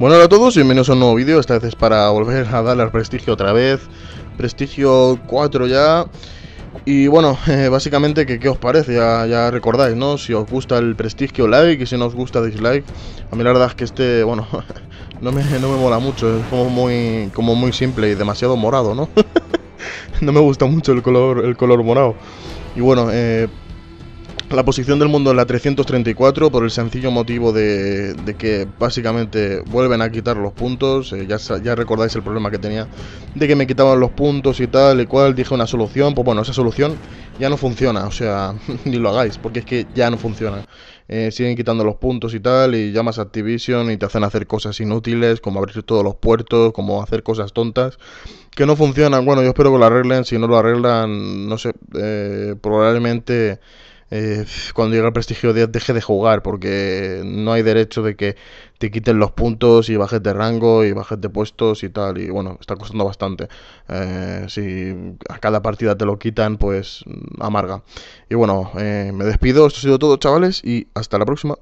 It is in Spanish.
Bueno, hola a todos, bienvenidos a un nuevo vídeo, esta vez es para volver a darle al prestigio otra vez, prestigio 4 ya, y bueno, eh, básicamente, ¿qué, ¿qué, os parece? Ya, ya, recordáis, ¿no? Si os gusta el prestigio, like, y si no os gusta, dislike, a mí la verdad es que este, bueno, no me, no me mola mucho, es como muy, como muy simple y demasiado morado, ¿no? no me gusta mucho el color, el color morado, y bueno, eh la posición del mundo es la 334 por el sencillo motivo de, que básicamente vuelven a quitar los puntos. Eh, ya, ya recordáis el problema que tenía de que me quitaban los puntos y tal y cual. Dije una solución, pues bueno, esa solución ya no funciona. O sea, ni lo hagáis porque es que ya no funciona. Eh, siguen quitando los puntos y tal y llamas a Activision y te hacen hacer cosas inútiles como abrir todos los puertos, como hacer cosas tontas que no funcionan. Bueno, yo espero que lo arreglen. Si no lo arreglan, no sé, eh, probablemente eh, cuando llega el prestigio 10 deje de jugar porque no hay derecho de que te quiten los puntos y bajes de rango y bajes de puestos y tal y bueno está costando bastante. Eh, si a cada partida te lo quitan pues amarga. Y bueno eh, me despido. Esto ha sido todo chavales y hasta la próxima